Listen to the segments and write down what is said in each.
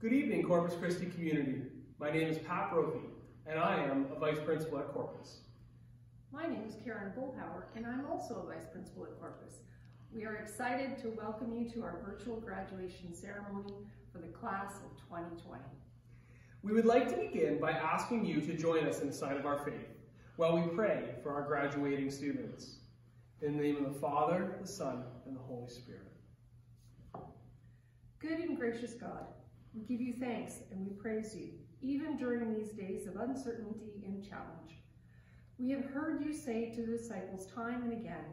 Good evening, Corpus Christi community. My name is Pat Brophy, and I am a Vice Principal at Corpus. My name is Karen Bullhauer, and I'm also a Vice Principal at Corpus. We are excited to welcome you to our virtual graduation ceremony for the class of 2020. We would like to begin by asking you to join us in the sign of our faith while we pray for our graduating students. In the name of the Father, the Son, and the Holy Spirit. Good and gracious God, we give you thanks and we praise you, even during these days of uncertainty and challenge. We have heard you say to the disciples time and again,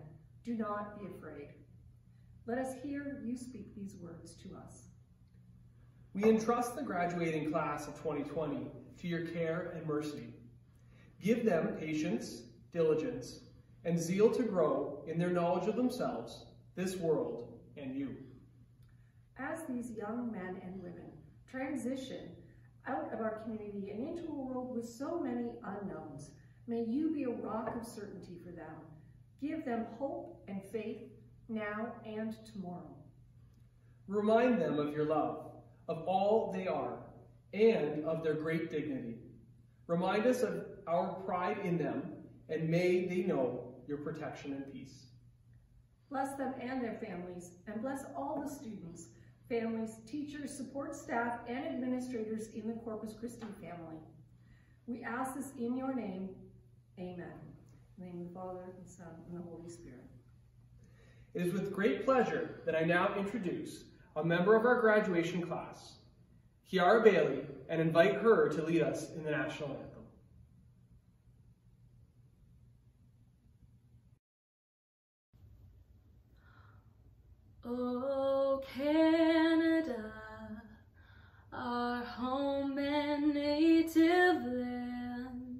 do not be afraid. Let us hear you speak these words to us. We entrust the graduating class of 2020 to your care and mercy. Give them patience, diligence, and zeal to grow in their knowledge of themselves, this world, and you. As these young men and women transition out of our community and into a world with so many unknowns, may you be a rock of certainty for them. Give them hope and faith now and tomorrow. Remind them of your love, of all they are, and of their great dignity. Remind us of our pride in them, and may they know your protection and peace. Bless them and their families, and bless all the students families, teachers, support staff, and administrators in the Corpus Christi family. We ask this in your name. Amen. In the name of the Father, and the Son, and the Holy Spirit. It is with great pleasure that I now introduce a member of our graduation class, Kiara Bailey, and invite her to lead us in the national anthem. Oh, Canada, our home and native land,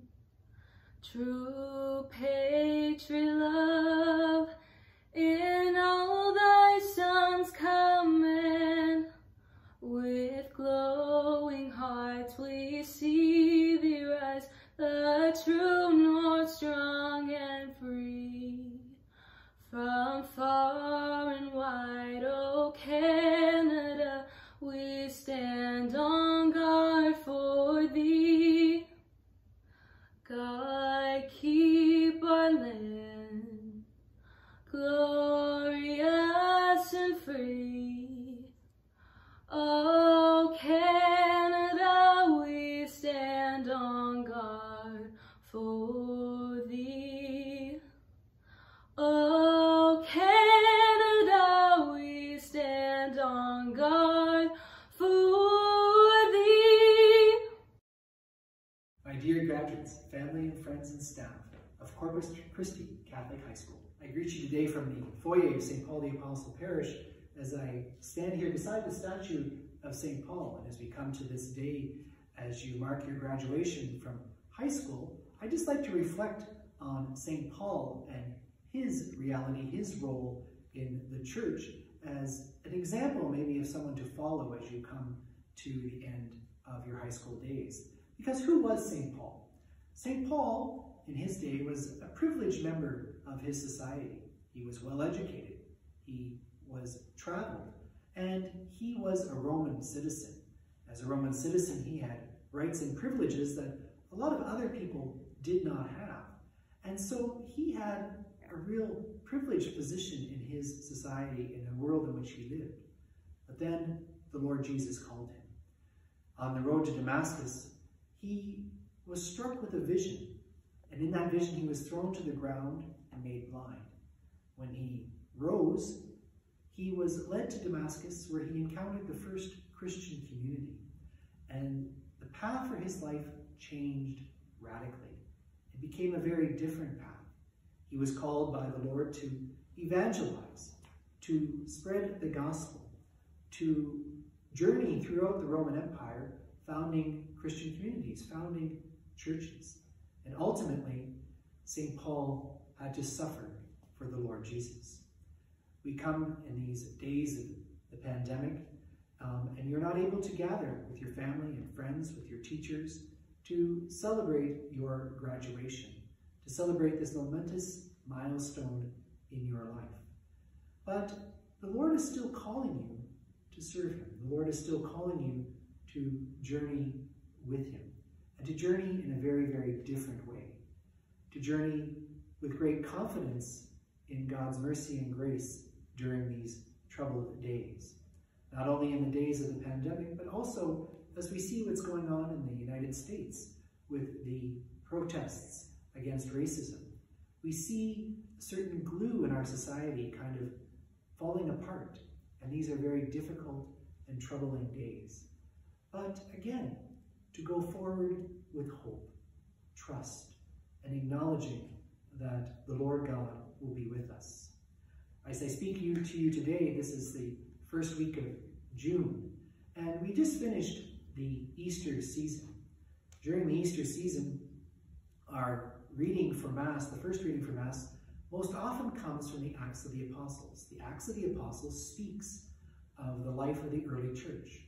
true patriot love, in all thy sons command. With glowing hearts we see thee rise, the true north strong. From far and wide, oh Canada, we stand on guard for thee. God, keep our land glorious and free. Oh Canada, we stand on guard for Corpus Christi Catholic High School, I greet you today from the foyer of St. Paul the Apostle Parish as I stand here beside the statue of St. Paul. And as we come to this day, as you mark your graduation from high school, I just like to reflect on St. Paul and his reality, his role in the church as an example maybe of someone to follow as you come to the end of your high school days. Because who was St. Paul? St. Paul, in his day, was a privileged member of his society. He was well educated, he was traveled, and he was a Roman citizen. As a Roman citizen, he had rights and privileges that a lot of other people did not have. And so he had a real privileged position in his society, in the world in which he lived. But then the Lord Jesus called him. On the road to Damascus, he was struck with a vision. And in that vision, he was thrown to the ground and made blind. When he rose, he was led to Damascus, where he encountered the first Christian community. And the path for his life changed radically. It became a very different path. He was called by the Lord to evangelize, to spread the gospel, to journey throughout the Roman Empire, founding Christian communities, founding churches. And ultimately, St. Paul had to suffer for the Lord Jesus. We come in these days of the pandemic, um, and you're not able to gather with your family and friends, with your teachers, to celebrate your graduation, to celebrate this momentous milestone in your life. But the Lord is still calling you to serve Him. The Lord is still calling you to journey with him and to journey in a very, very different way. To journey with great confidence in God's mercy and grace during these troubled days. Not only in the days of the pandemic, but also as we see what's going on in the United States with the protests against racism. We see a certain glue in our society kind of falling apart, and these are very difficult and troubling days. But again, to go forward with hope, trust, and acknowledging that the Lord God will be with us. As I speak to you today, this is the first week of June, and we just finished the Easter season. During the Easter season, our reading for Mass, the first reading for Mass, most often comes from the Acts of the Apostles. The Acts of the Apostles speaks of the life of the early church.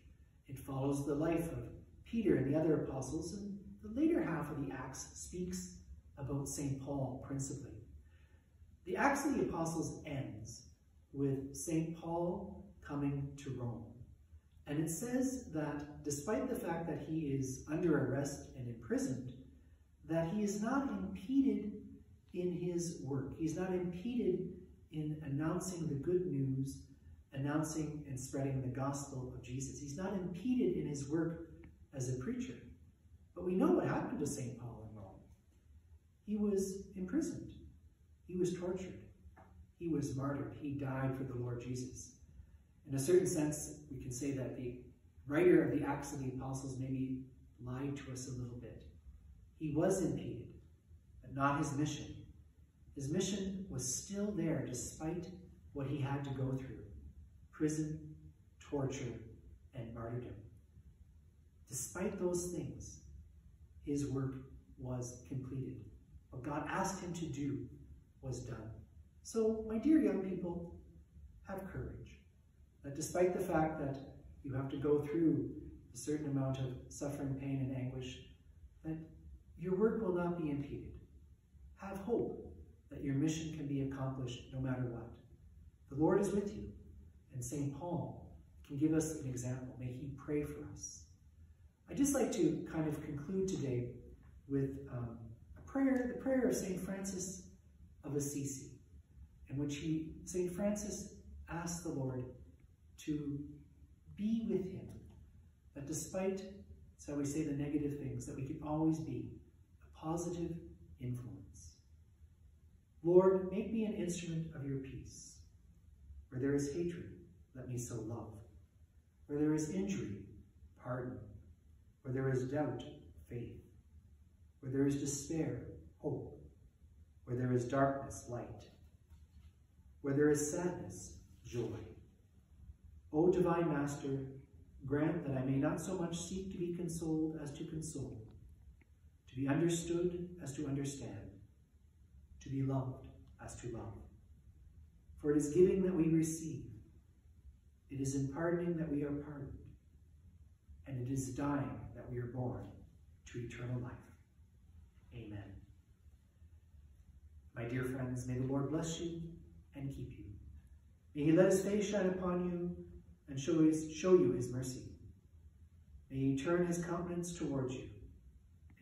It follows the life of Peter and the other apostles, and the later half of the Acts speaks about St. Paul principally. The Acts of the Apostles ends with St. Paul coming to Rome. And it says that despite the fact that he is under arrest and imprisoned, that he is not impeded in his work. He's not impeded in announcing the good news, announcing and spreading the gospel of Jesus. He's not impeded in his work as a preacher. But we know what happened to St. Paul in Rome. He was imprisoned. He was tortured. He was martyred. He died for the Lord Jesus. In a certain sense, we can say that the writer of the Acts of the Apostles maybe lied to us a little bit. He was impeded, but not his mission. His mission was still there despite what he had to go through prison, torture, and martyrdom. Despite those things, his work was completed. What God asked him to do was done. So, my dear young people, have courage. That despite the fact that you have to go through a certain amount of suffering, pain, and anguish, that your work will not be impeded. Have hope that your mission can be accomplished no matter what. The Lord is with you, and St. Paul can give us an example. May he pray for us. I'd just like to kind of conclude today with um, a prayer, the prayer of St. Francis of Assisi, in which he, St. Francis asked the Lord to be with him, that despite, so we say, the negative things, that we can always be a positive influence. Lord, make me an instrument of your peace. Where there is hatred, let me sow love. Where there is injury, pardon. Where there is doubt, faith. Where there is despair, hope. Where there is darkness, light. Where there is sadness, joy. O divine Master, grant that I may not so much seek to be consoled as to console, to be understood as to understand, to be loved as to love. For it is giving that we receive, it is in pardoning that we are pardoned, and it is dying that we are born to eternal life. Amen. My dear friends, may the Lord bless you and keep you. May he let his face shine upon you and show, his, show you his mercy. May he turn his countenance towards you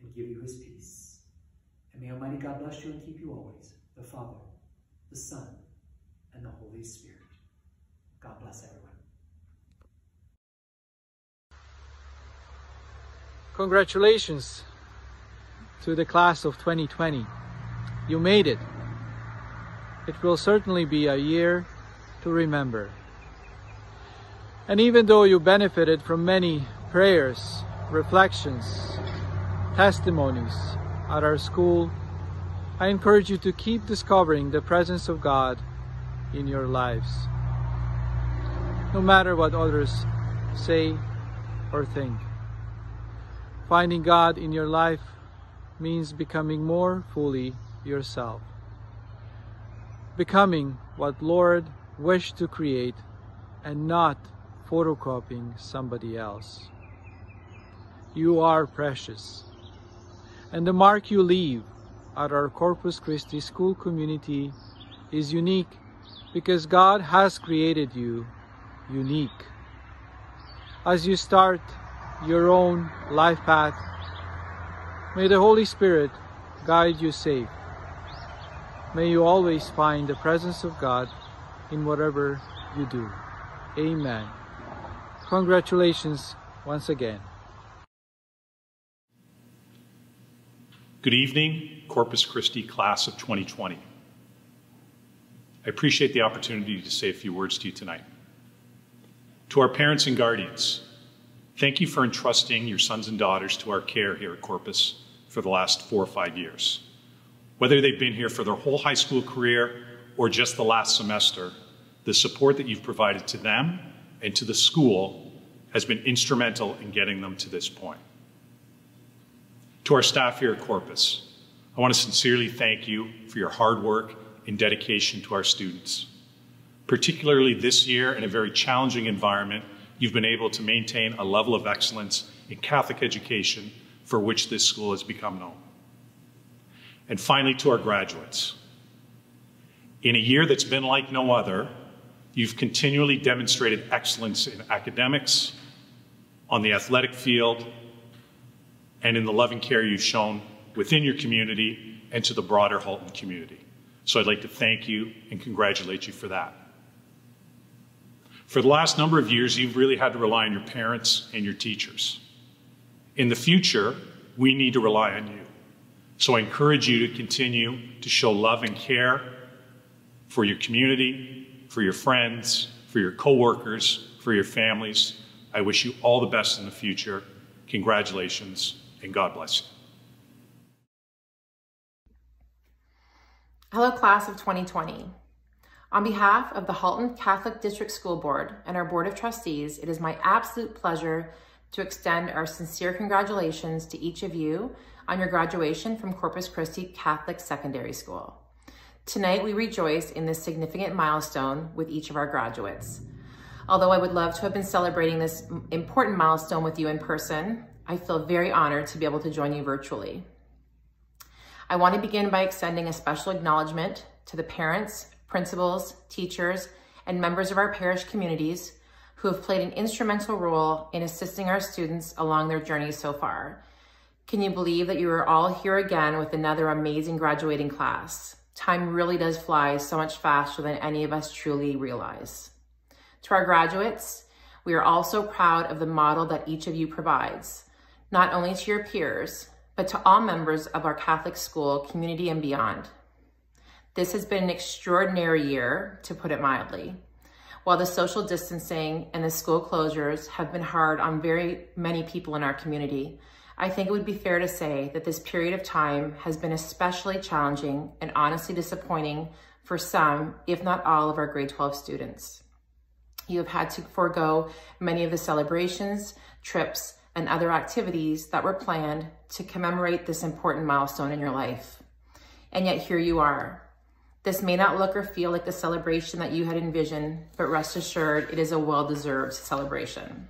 and give you his peace. And may Almighty God bless you and keep you always, the Father, the Son, and the Holy Spirit. God bless everyone. Congratulations to the class of 2020. You made it. It will certainly be a year to remember. And even though you benefited from many prayers, reflections, testimonies at our school, I encourage you to keep discovering the presence of God in your lives. No matter what others say or think. Finding God in your life means becoming more fully yourself. Becoming what Lord wished to create and not photocopying somebody else. You are precious and the mark you leave at our Corpus Christi school community is unique because God has created you unique. As you start your own life path. May the Holy Spirit guide you safe. May you always find the presence of God in whatever you do. Amen. Congratulations once again. Good evening, Corpus Christi class of 2020. I appreciate the opportunity to say a few words to you tonight. To our parents and guardians, thank you for entrusting your sons and daughters to our care here at Corpus for the last four or five years. Whether they've been here for their whole high school career or just the last semester, the support that you've provided to them and to the school has been instrumental in getting them to this point. To our staff here at Corpus, I want to sincerely thank you for your hard work and dedication to our students. Particularly this year in a very challenging environment, you've been able to maintain a level of excellence in Catholic education for which this school has become known. And finally, to our graduates. In a year that's been like no other, you've continually demonstrated excellence in academics, on the athletic field, and in the loving care you've shown within your community and to the broader Halton community. So I'd like to thank you and congratulate you for that. For the last number of years, you've really had to rely on your parents and your teachers. In the future, we need to rely on you. So I encourage you to continue to show love and care for your community, for your friends, for your coworkers, for your families. I wish you all the best in the future. Congratulations and God bless you. Hello, class of 2020. On behalf of the Halton Catholic District School Board and our Board of Trustees, it is my absolute pleasure to extend our sincere congratulations to each of you on your graduation from Corpus Christi Catholic Secondary School. Tonight, we rejoice in this significant milestone with each of our graduates. Although I would love to have been celebrating this important milestone with you in person, I feel very honored to be able to join you virtually. I want to begin by extending a special acknowledgement to the parents, principals, teachers, and members of our parish communities who have played an instrumental role in assisting our students along their journey so far. Can you believe that you are all here again with another amazing graduating class? Time really does fly so much faster than any of us truly realize. To our graduates, we are also proud of the model that each of you provides not only to your peers, but to all members of our Catholic school community and beyond. This has been an extraordinary year, to put it mildly. While the social distancing and the school closures have been hard on very many people in our community, I think it would be fair to say that this period of time has been especially challenging and honestly disappointing for some, if not all, of our grade 12 students. You have had to forego many of the celebrations, trips, and other activities that were planned to commemorate this important milestone in your life. And yet here you are. This may not look or feel like the celebration that you had envisioned, but rest assured it is a well-deserved celebration.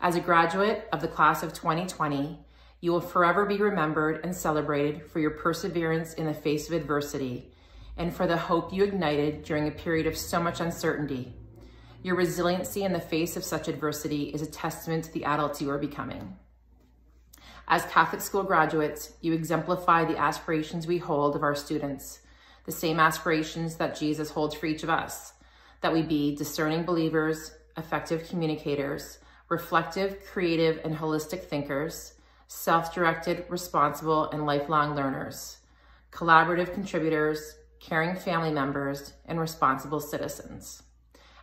As a graduate of the class of 2020, you will forever be remembered and celebrated for your perseverance in the face of adversity and for the hope you ignited during a period of so much uncertainty your resiliency in the face of such adversity is a testament to the adults you are becoming. As Catholic school graduates, you exemplify the aspirations we hold of our students, the same aspirations that Jesus holds for each of us, that we be discerning believers, effective communicators, reflective, creative, and holistic thinkers, self-directed, responsible, and lifelong learners, collaborative contributors, caring family members, and responsible citizens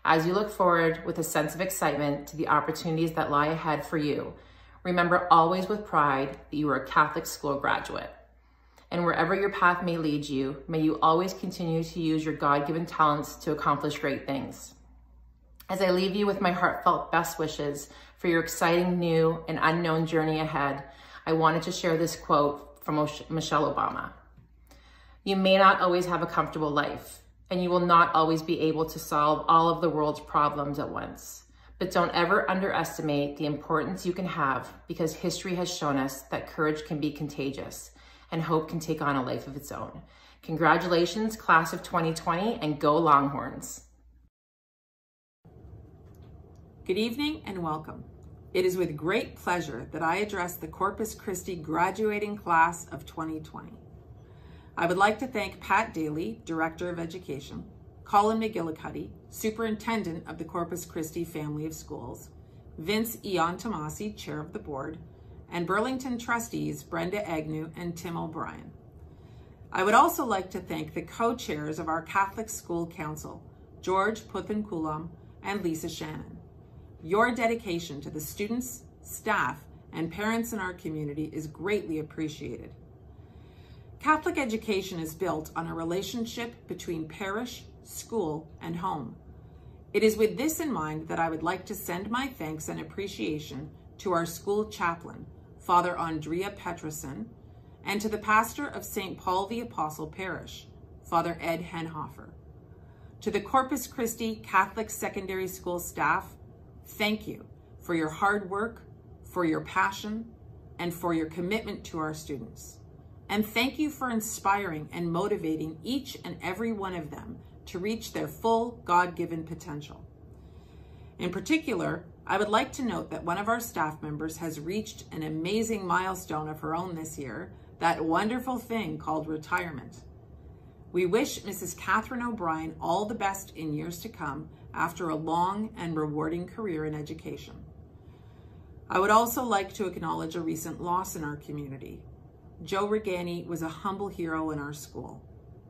as you look forward with a sense of excitement to the opportunities that lie ahead for you. Remember always with pride that you are a Catholic school graduate. And wherever your path may lead you, may you always continue to use your God-given talents to accomplish great things. As I leave you with my heartfelt best wishes for your exciting new and unknown journey ahead, I wanted to share this quote from Michelle Obama. You may not always have a comfortable life, and you will not always be able to solve all of the world's problems at once. But don't ever underestimate the importance you can have because history has shown us that courage can be contagious and hope can take on a life of its own. Congratulations, class of 2020, and go Longhorns. Good evening and welcome. It is with great pleasure that I address the Corpus Christi graduating class of 2020. I would like to thank Pat Daly, Director of Education, Colin McGillicuddy, Superintendent of the Corpus Christi Family of Schools, Vince Iantomasi, Chair of the Board, and Burlington trustees Brenda Agnew and Tim O'Brien. I would also like to thank the co-chairs of our Catholic School Council, George Puthenkulam and Lisa Shannon. Your dedication to the students, staff, and parents in our community is greatly appreciated. Catholic education is built on a relationship between parish, school, and home. It is with this in mind that I would like to send my thanks and appreciation to our school chaplain, Father Andrea Peterson, and to the pastor of St. Paul the Apostle Parish, Father Ed Henhofer. To the Corpus Christi Catholic Secondary School staff, thank you for your hard work, for your passion, and for your commitment to our students. And thank you for inspiring and motivating each and every one of them to reach their full God-given potential. In particular, I would like to note that one of our staff members has reached an amazing milestone of her own this year, that wonderful thing called retirement. We wish Mrs. Catherine O'Brien all the best in years to come after a long and rewarding career in education. I would also like to acknowledge a recent loss in our community. Joe Regani was a humble hero in our school.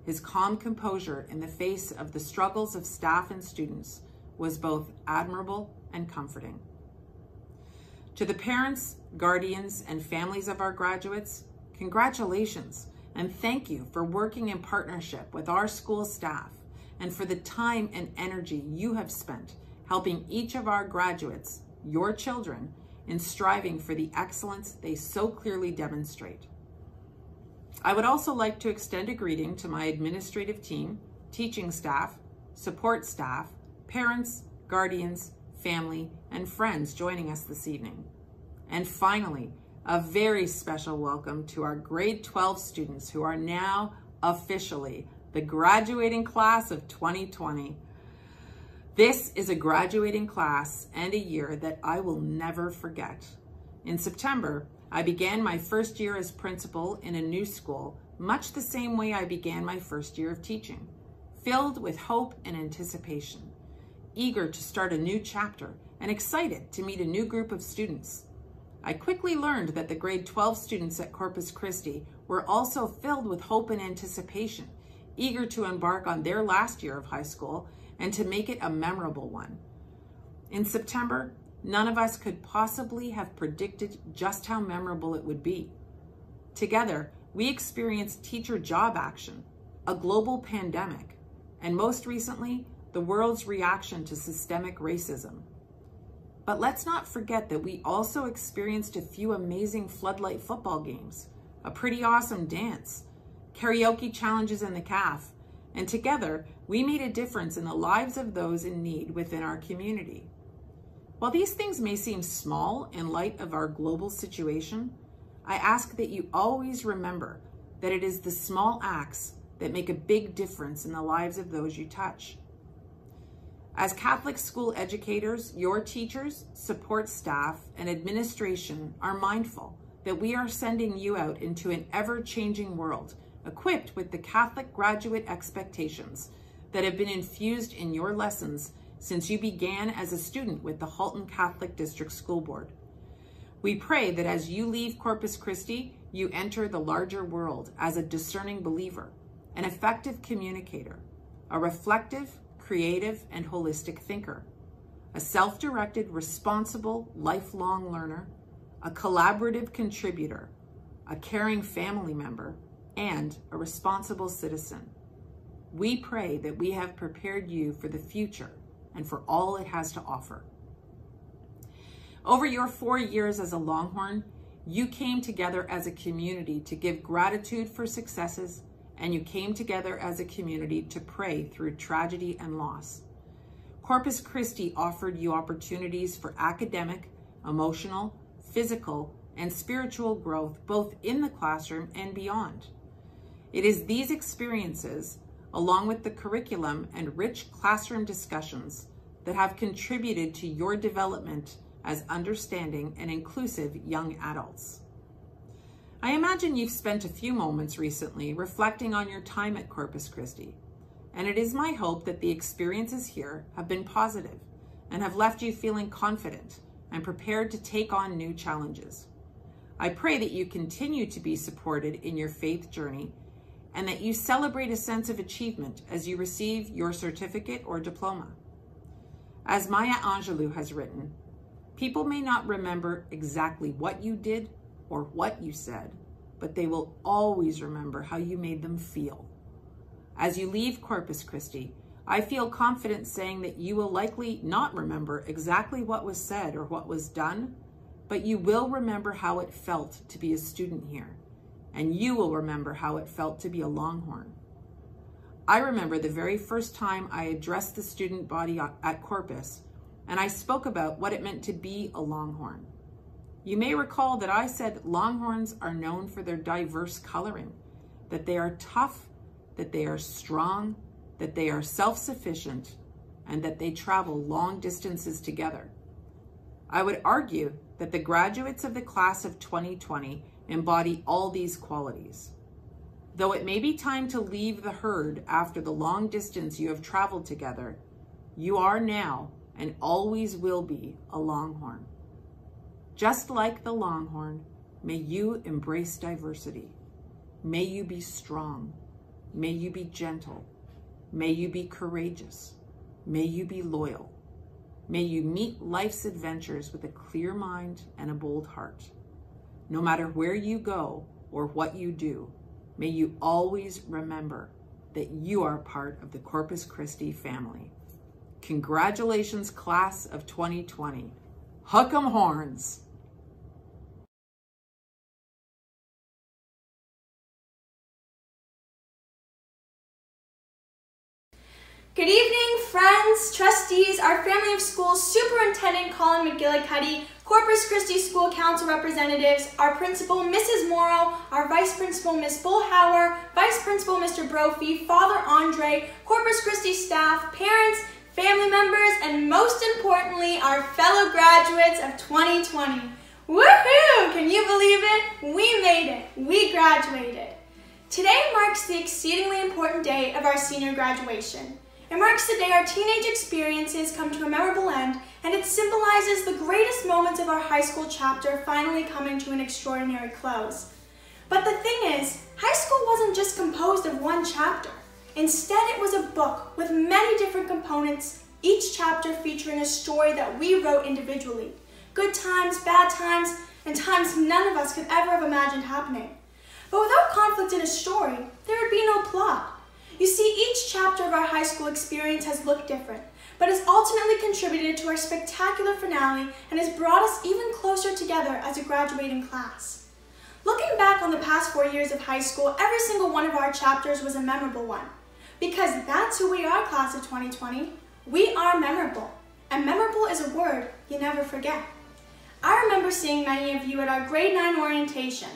His calm composure in the face of the struggles of staff and students was both admirable and comforting. To the parents, guardians, and families of our graduates, congratulations and thank you for working in partnership with our school staff and for the time and energy you have spent helping each of our graduates, your children, in striving for the excellence they so clearly demonstrate. I would also like to extend a greeting to my administrative team, teaching staff, support staff, parents, guardians, family, and friends joining us this evening. And finally, a very special welcome to our grade 12 students who are now officially the graduating class of 2020. This is a graduating class and a year that I will never forget. In September, I began my first year as principal in a new school, much the same way I began my first year of teaching, filled with hope and anticipation, eager to start a new chapter and excited to meet a new group of students. I quickly learned that the grade 12 students at Corpus Christi were also filled with hope and anticipation, eager to embark on their last year of high school and to make it a memorable one. In September, none of us could possibly have predicted just how memorable it would be. Together, we experienced teacher job action, a global pandemic, and most recently, the world's reaction to systemic racism. But let's not forget that we also experienced a few amazing floodlight football games, a pretty awesome dance, karaoke challenges in the CAF, and together we made a difference in the lives of those in need within our community. While these things may seem small in light of our global situation, I ask that you always remember that it is the small acts that make a big difference in the lives of those you touch. As Catholic school educators, your teachers, support staff, and administration are mindful that we are sending you out into an ever-changing world equipped with the Catholic graduate expectations that have been infused in your lessons since you began as a student with the Halton Catholic District School Board. We pray that as you leave Corpus Christi, you enter the larger world as a discerning believer, an effective communicator, a reflective, creative, and holistic thinker, a self-directed, responsible, lifelong learner, a collaborative contributor, a caring family member, and a responsible citizen. We pray that we have prepared you for the future and for all it has to offer. Over your four years as a Longhorn, you came together as a community to give gratitude for successes, and you came together as a community to pray through tragedy and loss. Corpus Christi offered you opportunities for academic, emotional, physical, and spiritual growth, both in the classroom and beyond. It is these experiences, along with the curriculum and rich classroom discussions, that have contributed to your development as understanding and inclusive young adults. I imagine you've spent a few moments recently reflecting on your time at Corpus Christi, and it is my hope that the experiences here have been positive and have left you feeling confident and prepared to take on new challenges. I pray that you continue to be supported in your faith journey and that you celebrate a sense of achievement as you receive your certificate or diploma. As Maya Angelou has written, people may not remember exactly what you did or what you said, but they will always remember how you made them feel. As you leave Corpus Christi, I feel confident saying that you will likely not remember exactly what was said or what was done, but you will remember how it felt to be a student here, and you will remember how it felt to be a Longhorn. I remember the very first time I addressed the student body at Corpus, and I spoke about what it meant to be a Longhorn. You may recall that I said Longhorns are known for their diverse coloring, that they are tough, that they are strong, that they are self-sufficient, and that they travel long distances together. I would argue that the graduates of the class of 2020 embody all these qualities. Though it may be time to leave the herd after the long distance you have traveled together, you are now and always will be a Longhorn. Just like the Longhorn, may you embrace diversity. May you be strong. May you be gentle. May you be courageous. May you be loyal. May you meet life's adventures with a clear mind and a bold heart. No matter where you go or what you do, may you always remember that you are part of the Corpus Christi family. Congratulations, class of 2020. Hook 'em horns! Good evening, friends, trustees, our family of schools, Superintendent Colin McGillicuddy, Corpus Christi School Council representatives, our principal, Mrs. Morrow, our vice principal, Miss Bullhauer, vice principal, Mr. Brophy, Father Andre, Corpus Christi staff, parents, family members, and most importantly, our fellow graduates of 2020. Woohoo! Can you believe it? We made it. We graduated. Today marks the exceedingly important day of our senior graduation. It marks the day our teenage experiences come to a memorable end, and it symbolizes the greatest moments of our high school chapter finally coming to an extraordinary close. But the thing is, high school wasn't just composed of one chapter. Instead, it was a book with many different components, each chapter featuring a story that we wrote individually. Good times, bad times, and times none of us could ever have imagined happening. But without conflict in a story, there would be no plot. You see, each chapter of our high school experience has looked different, but has ultimately contributed to our spectacular finale and has brought us even closer together as a graduating class. Looking back on the past four years of high school, every single one of our chapters was a memorable one. Because that's who we are, class of 2020. We are memorable. And memorable is a word you never forget. I remember seeing many of you at our grade 9 orientation.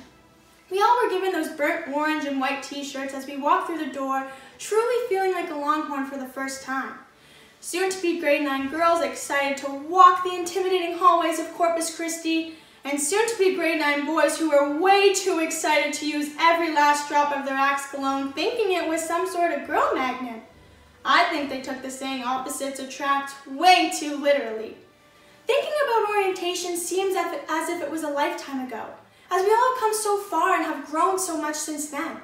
We all were given those burnt orange and white t-shirts as we walked through the door truly feeling like a Longhorn for the first time. Soon-to-be grade 9 girls excited to walk the intimidating hallways of Corpus Christi, and soon-to-be grade 9 boys who were way too excited to use every last drop of their Axe cologne thinking it was some sort of girl magnet. I think they took the saying opposites attract way too literally. Thinking about orientation seems as if it was a lifetime ago, as we all have come so far and have grown so much since then.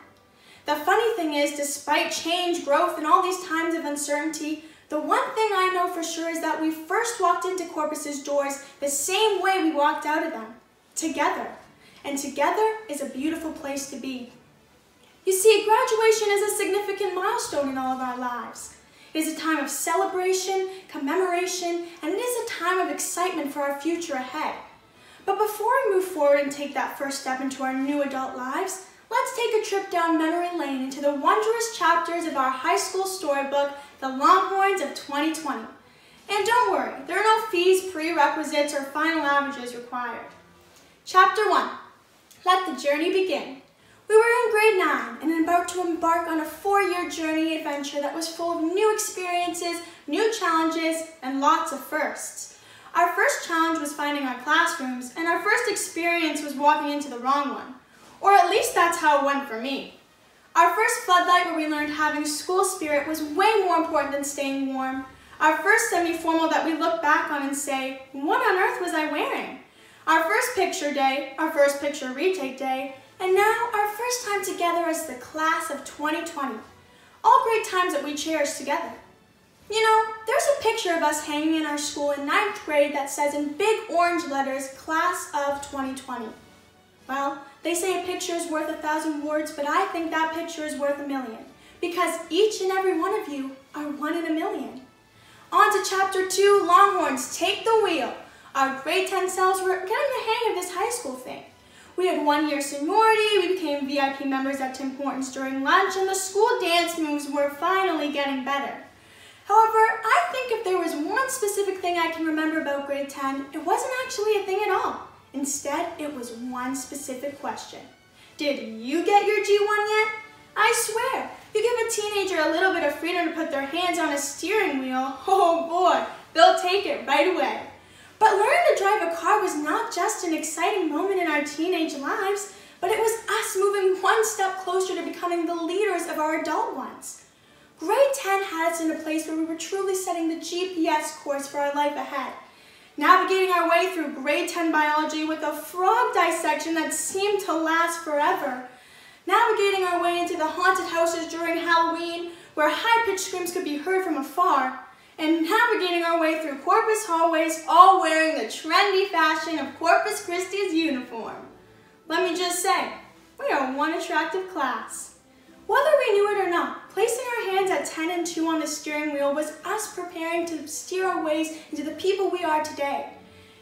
The funny thing is, despite change, growth, and all these times of uncertainty, the one thing I know for sure is that we first walked into Corpus's doors the same way we walked out of them, together. And together is a beautiful place to be. You see, graduation is a significant milestone in all of our lives. It is a time of celebration, commemoration, and it is a time of excitement for our future ahead. But before we move forward and take that first step into our new adult lives, Let's take a trip down memory lane into the wondrous chapters of our high school storybook, The Longhorns of 2020. And don't worry, there are no fees, prerequisites, or final averages required. Chapter 1, Let the Journey Begin. We were in grade 9 and about to embark on a four-year journey adventure that was full of new experiences, new challenges, and lots of firsts. Our first challenge was finding our classrooms, and our first experience was walking into the wrong one. Or at least that's how it went for me. Our first floodlight where we learned having school spirit was way more important than staying warm. Our first semi-formal that we look back on and say, what on earth was I wearing? Our first picture day, our first picture retake day, and now our first time together as the class of 2020. All great times that we cherish together. You know, there's a picture of us hanging in our school in ninth grade that says in big orange letters, Class of 2020. Well, they say a picture is worth a thousand words, but I think that picture is worth a million because each and every one of you are one in a million. On to chapter two, Longhorns, take the wheel. Our grade 10 selves were getting the hang of this high school thing. We had one year seniority, we became VIP members at Tim Hortons during lunch, and the school dance moves were finally getting better. However, I think if there was one specific thing I can remember about grade 10, it wasn't actually a thing at all. Instead, it was one specific question. Did you get your G1 yet? I swear, you give a teenager a little bit of freedom to put their hands on a steering wheel, oh boy, they'll take it right away. But learning to drive a car was not just an exciting moment in our teenage lives, but it was us moving one step closer to becoming the leaders of our adult ones. Grade 10 had us in a place where we were truly setting the GPS course for our life ahead. Navigating our way through grade 10 biology with a frog dissection that seemed to last forever. Navigating our way into the haunted houses during Halloween where high-pitched screams could be heard from afar. And navigating our way through Corpus hallways all wearing the trendy fashion of Corpus Christi's uniform. Let me just say, we are one attractive class. Whether we knew it or not, placing our hands at 10 and 2 on the steering wheel was us preparing to steer our ways into the people we are today.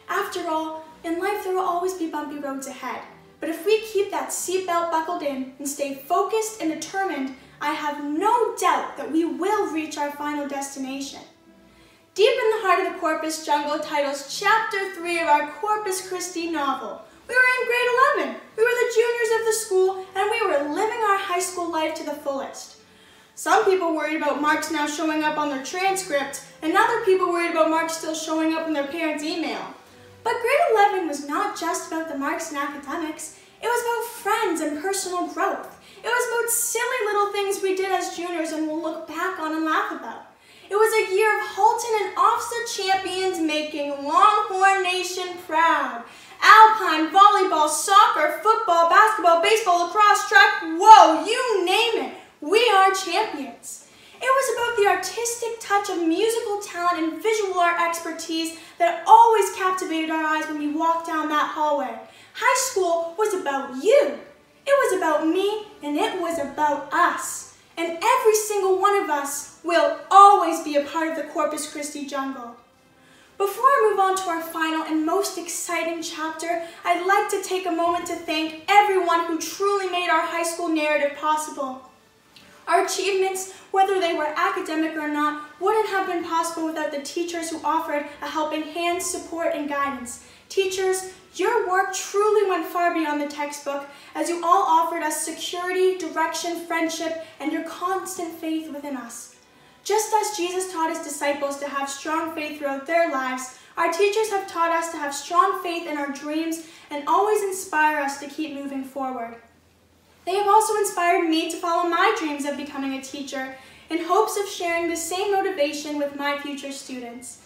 After all, in life there will always be bumpy roads ahead. But if we keep that seatbelt buckled in and stay focused and determined, I have no doubt that we will reach our final destination. Deep in the heart of the Corpus jungle titles Chapter 3 of our Corpus Christi novel, we were in grade 11. We were the juniors of the school, and we were living our high school life to the fullest. Some people worried about marks now showing up on their transcript, and other people worried about marks still showing up in their parents' email. But grade 11 was not just about the marks and academics. It was about friends and personal growth. It was about silly little things we did as juniors and we'll look back on and laugh about. It was a year of Halton and OFSAA champions making Longhorn Nation proud alpine, volleyball, soccer, football, basketball, baseball, lacrosse, track, whoa, you name it. We are champions. It was about the artistic touch of musical talent and visual art expertise that always captivated our eyes when we walked down that hallway. High school was about you. It was about me, and it was about us. And every single one of us will always be a part of the Corpus Christi jungle. Before I move on to our final and most exciting chapter, I'd like to take a moment to thank everyone who truly made our high school narrative possible. Our achievements, whether they were academic or not, wouldn't have been possible without the teachers who offered a helping hand, support, and guidance. Teachers, your work truly went far beyond the textbook, as you all offered us security, direction, friendship, and your constant faith within us. Just as Jesus taught his disciples to have strong faith throughout their lives, our teachers have taught us to have strong faith in our dreams and always inspire us to keep moving forward. They have also inspired me to follow my dreams of becoming a teacher in hopes of sharing the same motivation with my future students.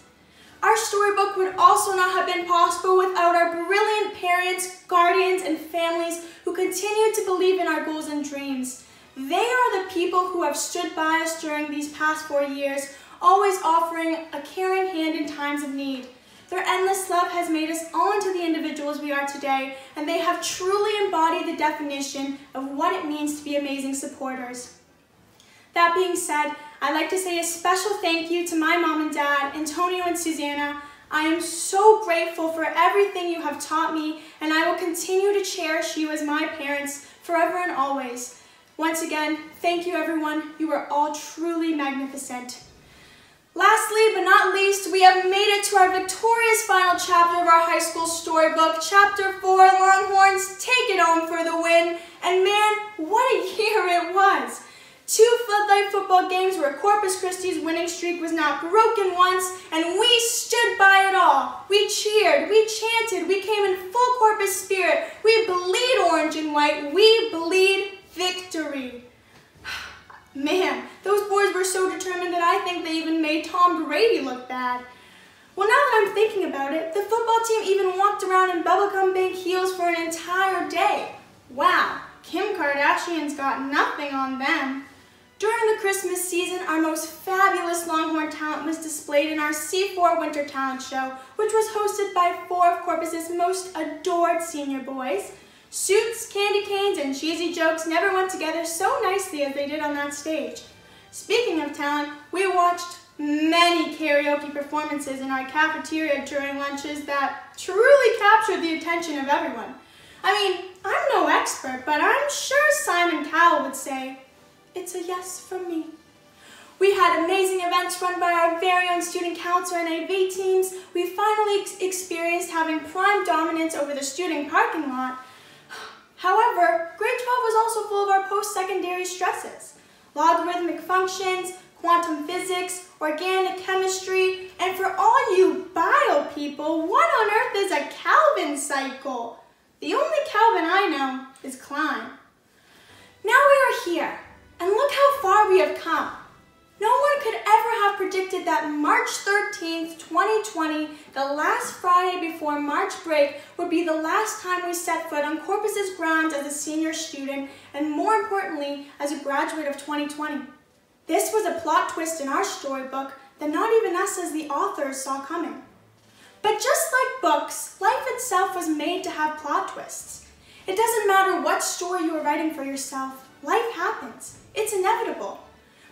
Our storybook would also not have been possible without our brilliant parents, guardians, and families who continue to believe in our goals and dreams. They are the people who have stood by us during these past four years, always offering a caring hand in times of need. Their endless love has made us all into the individuals we are today, and they have truly embodied the definition of what it means to be amazing supporters. That being said, I'd like to say a special thank you to my mom and dad, Antonio and Susanna. I am so grateful for everything you have taught me, and I will continue to cherish you as my parents forever and always. Once again, thank you everyone. You are all truly magnificent. Lastly, but not least, we have made it to our victorious final chapter of our high school storybook, Chapter 4, Longhorns, Take It Home for the Win. And man, what a year it was. Two floodlight football games where Corpus Christi's winning streak was not broken once, and we stood by it all. We cheered, we chanted, we came in full Corpus spirit. We bleed orange and white, we bleed victory. Man, those boys were so determined that I think they even made Tom Brady look bad. Well, now that I'm thinking about it, the football team even walked around in bubblegum bank heels for an entire day. Wow, Kim Kardashian's got nothing on them. During the Christmas season, our most fabulous Longhorn talent was displayed in our C4 Winter Talent Show, which was hosted by four of Corpus's most adored senior boys. Suits, candy canes, and cheesy jokes never went together so nicely as they did on that stage. Speaking of talent, we watched many karaoke performances in our cafeteria during lunches that truly captured the attention of everyone. I mean, I'm no expert, but I'm sure Simon Cowell would say, it's a yes from me. We had amazing events run by our very own student council and AV teams. We finally ex experienced having prime dominance over the student parking lot. However, grade 12 was also full of our post-secondary stresses. Logarithmic functions, quantum physics, organic chemistry, and for all you bio people, what on earth is a Calvin cycle? The only Calvin I know is Klein. Now we are here, and look how far we have come. No one could ever have predicted that March 13th, 2020, the last Friday before March break, would be the last time we set foot on Corpus's grounds as a senior student, and more importantly, as a graduate of 2020. This was a plot twist in our storybook that not even us as the authors saw coming. But just like books, life itself was made to have plot twists. It doesn't matter what story you are writing for yourself, life happens. It's inevitable.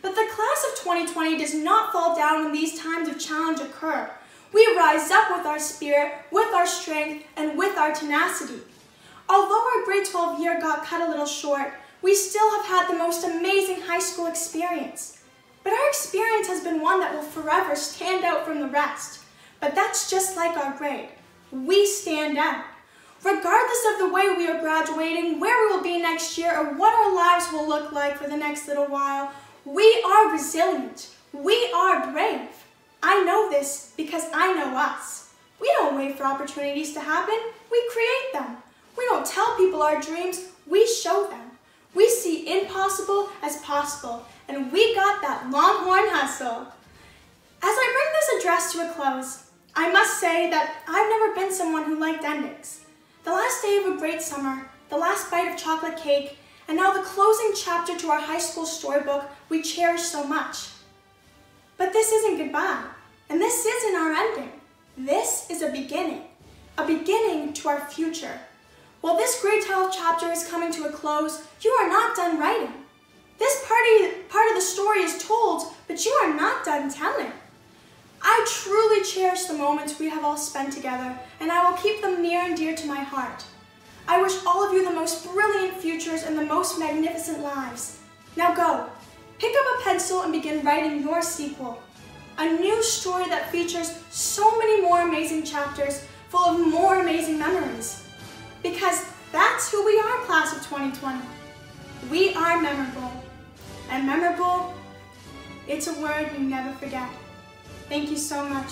But the class of 2020 does not fall down when these times of challenge occur. We rise up with our spirit, with our strength, and with our tenacity. Although our grade 12 year got cut a little short, we still have had the most amazing high school experience. But our experience has been one that will forever stand out from the rest. But that's just like our grade. We stand out. Regardless of the way we are graduating, where we will be next year, or what our lives will look like for the next little while, we are resilient. We are brave. I know this because I know us. We don't wait for opportunities to happen. We create them. We don't tell people our dreams. We show them. We see impossible as possible, and we got that longhorn hustle. As I bring this address to a close, I must say that I've never been someone who liked endings. The last day of a great summer, the last bite of chocolate cake, and now the closing chapter to our high school storybook we cherish so much. But this isn't goodbye, and this isn't our ending. This is a beginning, a beginning to our future. While this grade 12 chapter is coming to a close, you are not done writing. This party, part of the story is told, but you are not done telling. I truly cherish the moments we have all spent together, and I will keep them near and dear to my heart. I wish all of you the most brilliant futures and the most magnificent lives. Now go, pick up a pencil and begin writing your sequel. A new story that features so many more amazing chapters full of more amazing memories. Because that's who we are, class of 2020. We are memorable. And memorable, it's a word we never forget. Thank you so much.